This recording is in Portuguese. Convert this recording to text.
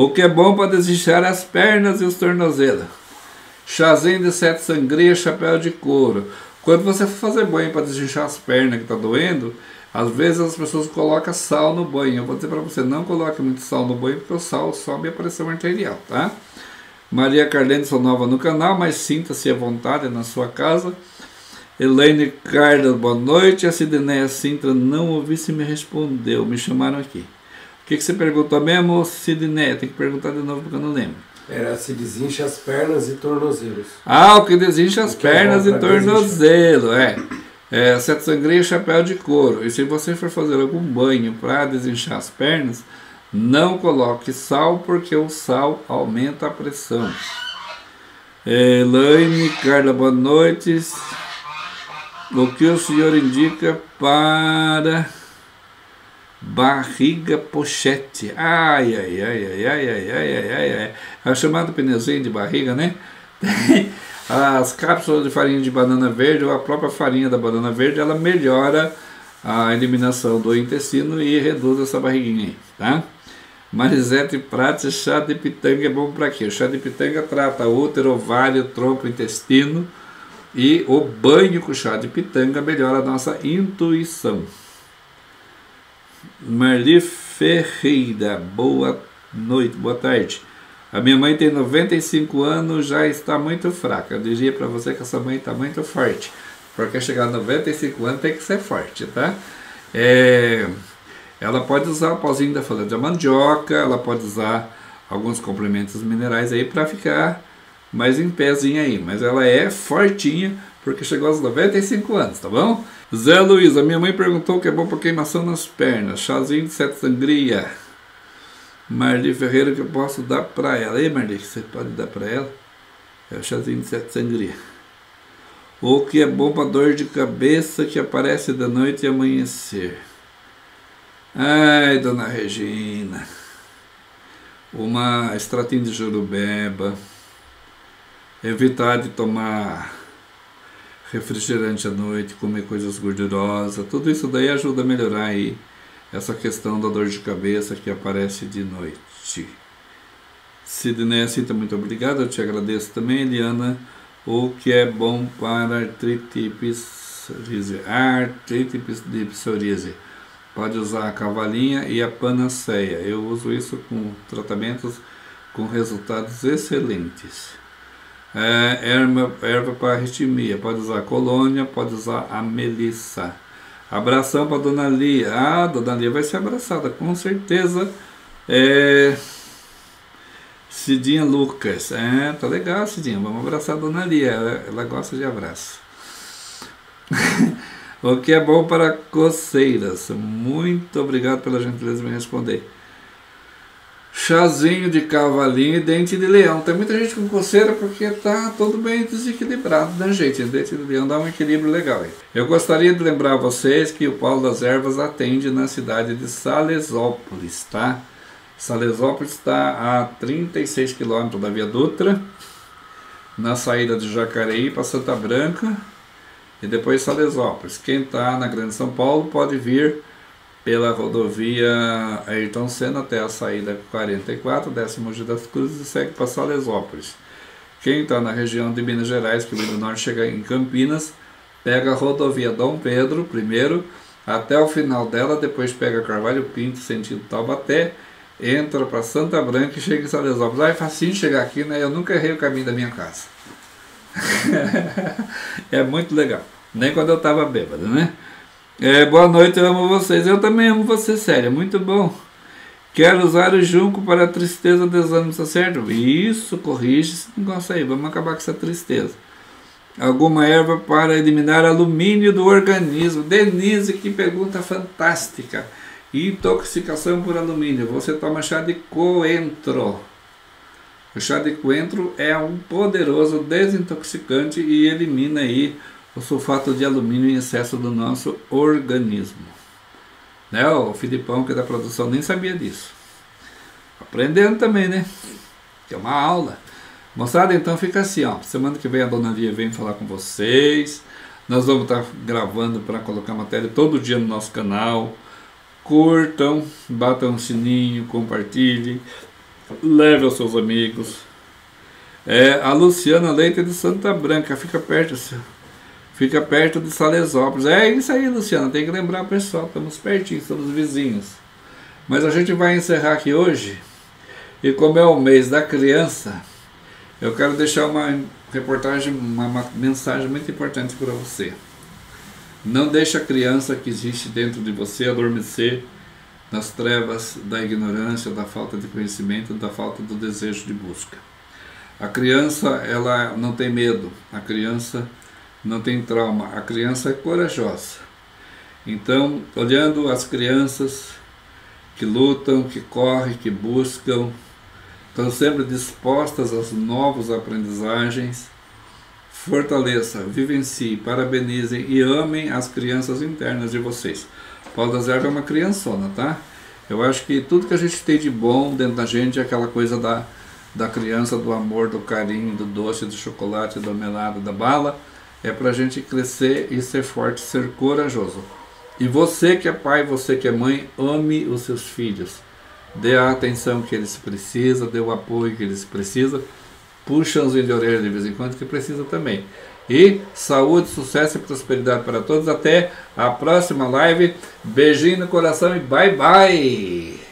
O que é bom para desinchar as pernas e os tornozelos. Chazinho de sete sangria, chapéu de couro. Quando você for fazer banho para desinchar as pernas que está doendo, às vezes as pessoas colocam sal no banho. Eu vou dizer para você, não coloque muito sal no banho, porque o sal sobe a pressão arterial, tá? Maria Carlene, sou nova no canal, mas sinta-se à vontade na sua casa. Elaine Carlos, boa noite. A Sidneia Sintra, não ouvi se me respondeu, me chamaram aqui. O que, que você perguntou mesmo, Sidneia? Tem que perguntar de novo porque eu não lembro. Era se desincha as pernas e tornozelos. Ah, o que desincha as pernas e tornozelo, é. é. Sete sangria chapéu de couro. E se você for fazer algum banho para desinchar as pernas, não coloque sal, porque o sal aumenta a pressão. Elaine, Carla, boa noite. O que o senhor indica para barriga pochete? Ai, ai, ai, ai, ai, ai, ai, ai, ai, ai. É chamado pneuzinho de barriga, né? As cápsulas de farinha de banana verde ou a própria farinha da banana verde, ela melhora a eliminação do intestino e reduz essa barriguinha aí, tá? Marisete Prats, chá de pitanga é bom para quê? O chá de pitanga trata útero, ovário, tronco, intestino, e o banho com chá de pitanga melhora a nossa intuição. Marli Ferreira, boa noite, boa tarde. A minha mãe tem 95 anos, já está muito fraca. Eu diria para você que essa mãe está muito forte. Porque chegar a 95 anos tem que ser forte, tá? É, ela pode usar o pauzinho da folha de mandioca, ela pode usar alguns complementos minerais aí para ficar mais em pezinho aí, mas ela é fortinha porque chegou aos 95 anos, tá bom? Zé Luiz, a minha mãe perguntou o que é bom para queimação nas pernas, chazinho de sete sangria. Marli Ferreira que eu posso dar para ela. Ei Marli, que você pode dar para ela? É o chazinho de sete sangria. O que é bom para dor de cabeça que aparece da noite e amanhecer. Ai, dona Regina. Uma extratinha de jurubeba evitar de tomar refrigerante à noite, comer coisas gordurosas, tudo isso daí ajuda a melhorar aí essa questão da dor de cabeça que aparece de noite. Sidney Cinta, muito obrigado, eu te agradeço também, Eliana, o que é bom para artrite psoríase, artrite psoríase. Pode usar a cavalinha e a panaceia. Eu uso isso com tratamentos com resultados excelentes. É, erva, erva para arritmia, pode usar colônia, pode usar a melissa. Abração para Dona Lia. Ah, Dona Lia vai ser abraçada, com certeza. É... Cidinha Lucas. É, tá legal, Cidinha. Vamos abraçar a Dona Lia. Ela, ela gosta de abraço. o que é bom para coceiras. Muito obrigado pela gentileza de me responder chazinho de cavalinho e dente de leão. Tem muita gente com coceira porque tá todo bem desequilibrado, né gente? Dente de leão dá um equilíbrio legal aí. Eu gostaria de lembrar vocês que o Paulo das Ervas atende na cidade de Salesópolis, tá? Salesópolis está a 36 quilômetros da Via Dutra, na saída de Jacareí para Santa Branca e depois Salesópolis. Quem está na Grande São Paulo pode vir pela rodovia Ayrton Senna até a saída 44, desce Mogi das Cruzes e segue para Salesópolis. Quem está na região de Minas Gerais, que o Norte chega em Campinas, pega a rodovia Dom Pedro primeiro até o final dela, depois pega Carvalho Pinto, sentido Taubaté, entra para Santa Branca e chega em Salesópolis. Ah, é facinho chegar aqui, né? Eu nunca errei o caminho da minha casa. é muito legal. Nem quando eu estava bêbado, né? É, boa noite, eu amo vocês. Eu também amo você, Célia. Muito bom. Quero usar o junco para a tristeza, desânimo, tá certo? Isso, corrige esse negócio aí. Vamos acabar com essa tristeza. Alguma erva para eliminar alumínio do organismo. Denise, que pergunta fantástica. Intoxicação por alumínio. Você toma chá de coentro. O chá de coentro é um poderoso desintoxicante e elimina aí o sulfato de alumínio em excesso do nosso organismo. Né? O Filipão, que é da produção, nem sabia disso. Aprendendo também, né? Que é uma aula. Moçada, então fica assim, ó. Semana que vem a Dona Lia vem falar com vocês. Nós vamos estar gravando para colocar matéria todo dia no nosso canal. Curtam, batam o sininho, compartilhem. leve aos seus amigos. É, a Luciana Leite de Santa Branca, fica perto, fica perto de Salesópolis. É isso aí, Luciana, tem que lembrar pessoal, estamos pertinho, somos vizinhos. Mas a gente vai encerrar aqui hoje, e como é o mês da criança, eu quero deixar uma reportagem, uma, uma mensagem muito importante para você. Não deixe a criança que existe dentro de você adormecer nas trevas da ignorância, da falta de conhecimento, da falta do desejo de busca. A criança, ela não tem medo, a criança não tem trauma, a criança é corajosa. Então, olhando as crianças que lutam, que correm, que buscam, estão sempre dispostas às novas aprendizagens, fortaleça, vivencie, parabenizem e amem as crianças internas de vocês. Paulo da Zerva é uma criançona, tá? Eu acho que tudo que a gente tem de bom dentro da gente é aquela coisa da, da criança, do amor, do carinho, do doce, do chocolate, do melado, da bala. É para a gente crescer e ser forte, ser corajoso. E você que é pai, você que é mãe, ame os seus filhos. Dê a atenção que eles precisam, dê o apoio que eles precisam. Puxa os de orelha de vez em quando, que precisa também. E saúde, sucesso e prosperidade para todos. Até a próxima live. Beijinho no coração e bye bye!